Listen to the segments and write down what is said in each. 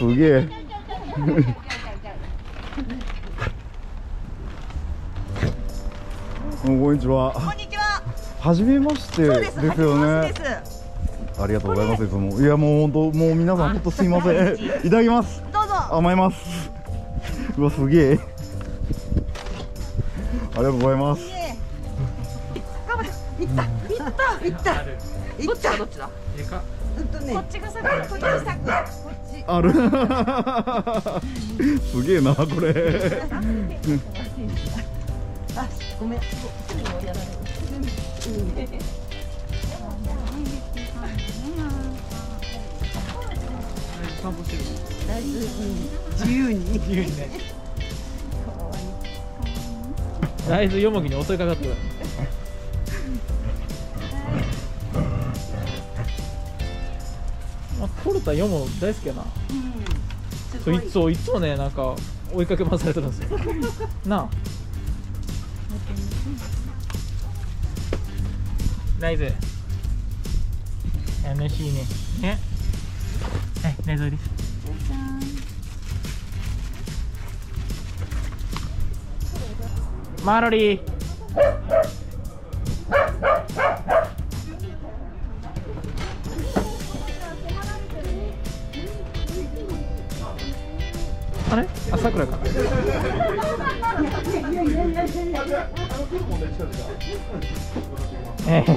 すげえこんにちはこんにちは。初めましてでですす。よね。ありがとうございますいつもいやもう本当もう皆さん本当すいません いただきますどうぞ。甘えますうわすげえありがとうございますいえ頑張って。いった。いった。いった。どっちだ。どっちだ？うんとね。こっちがさ。こっちがさ。ある。すげえなこれ。あ、ごめん。自由に。自由にね大豆よもぎに襲いかかってくるまあ、コルタヨモ大好きやな。そういつそういつもねなんか追いかけ回されてるんですよ。なあ。大豆楽しいね。ね。はい大豆ですマロリーさくらか。ええ。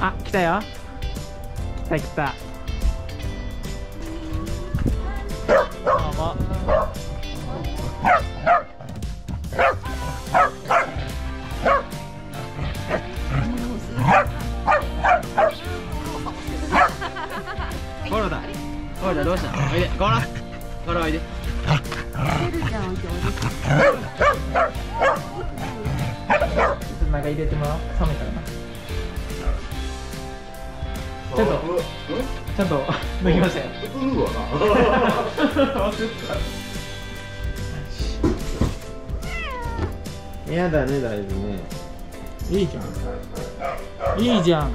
あ、来たよ。来た来た。どうもうしたのおいでゴロゴロおいでちょっと中入れてもらおう。冷めたらな。ちょっと。ちゃんと。脱ぎましたよ。やだね、大豆ね。いいじゃん。いいじゃん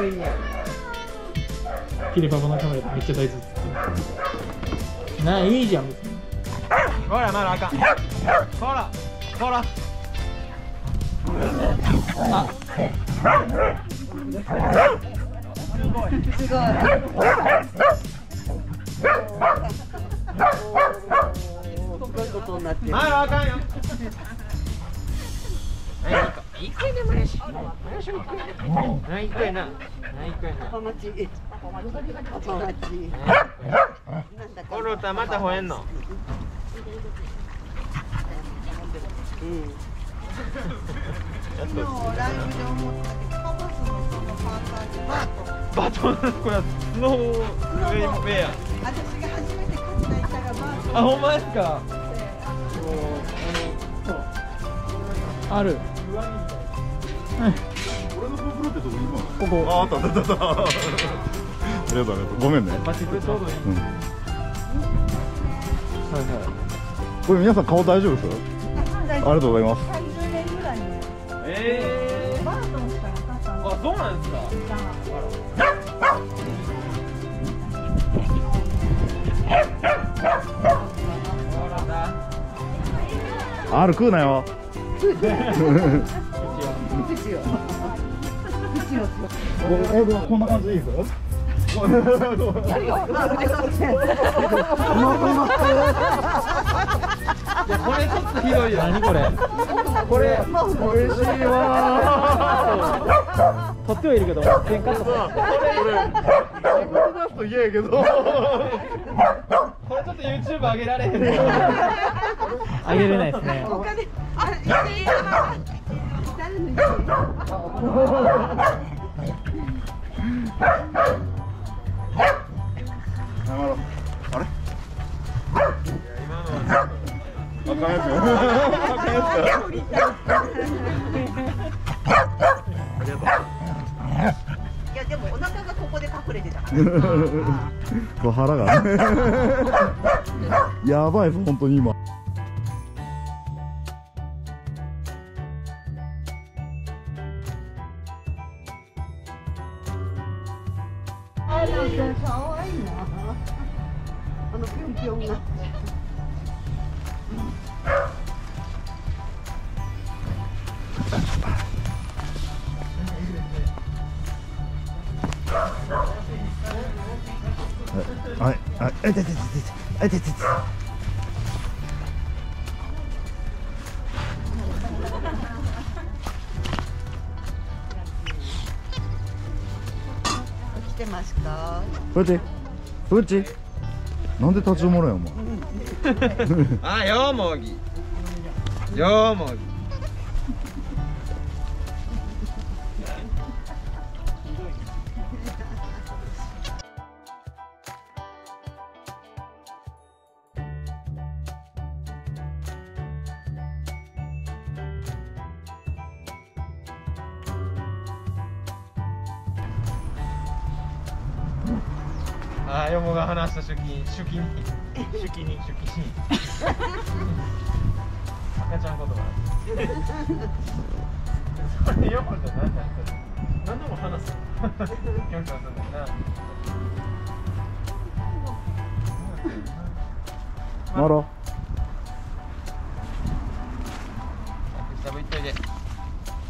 寒い。ね。ピレパパのカメラでめっちゃ大豆ってなあいいじゃん別にほら、まだあかん。ほら、ほら。すごい。すごいことになってる。まだあかんよ。い、一回でもねし。はい、一回な。はい、一回な。パパ待ち。パパ待ち。な。んだか。コロタまた吠えんの。うん。昨日ライブで思ったけど、パパスのそのパーカーでバート。バトン、これはスノーウェイペア。私が初めて買った板がバート。あ、ほんまですか。あの GoPro ってどこここああったあったあったありがとうありがとうごめんねちょうどいいうんこれ皆さん顔大丈夫ですありがとうございます30年ぐらいにええバートンしか。なか。ったんあ、そうなんですか。ある食うなよ。えでもこんな感じでいいですよいや、これちょっとひどいよ。何これこれ。美味しいわ取ってはいるけど全カットこれこれ出すと嫌やけどと YouTube 上げられへん。あげれないですねお金、あ、いいあれ？あかんややつかいや、でもお腹がここで隠れてた。これ腹がねやばいぞ本当に今。あの。はい、はい、あいててて。来てますか？プーチプーチなんで立ち止まるんやお前？あよもぎ。よもぎあーよもが話した手記手記に手記に手記に赤ちゃん言葉それよもじゃない何でも話すキョンキョンするんだよなマロ下向いといて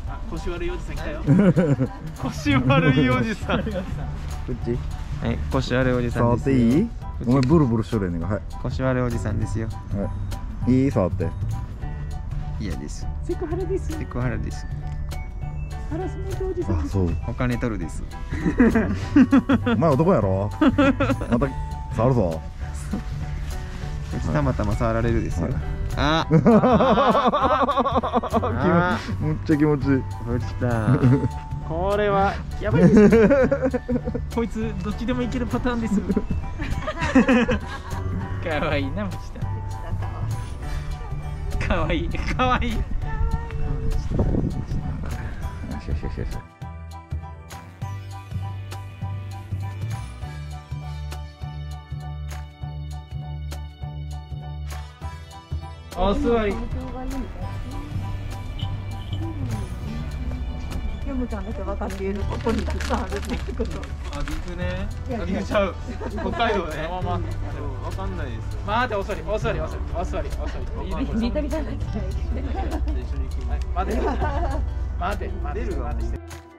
あ腰悪いおじさん来たよ。腰悪いおじさん。プーチはい腰悪いおじさん触ですよ。っていい？お前ブルブルしとるやねんか。はい。腰悪いおじさんですよ。はい。いい？触って。嫌です。セクハラですセクハラです。ハラスメントおじさんあそう。お金取るです。お前男やろ？また触るぞ。うちたまたま触られるですよ。はい。あ。あ。むっちゃ気持ちいい。落ちたこれはやばいです こいつどっちでもいけるパターンです。かわいいな藤田 かわいいかわいい。よしよしよしお座りヨムちゃんだけ分かっていることにたくさんあるっていうこと。あ岐阜ねあ岐阜ちゃう。北海道ね。まあまあ。わかんないです待ってお座りお座りお座りお座りお座りいいねこれリタみたいな一緒に行きます待て待て。待て。待て。出るわ。待てして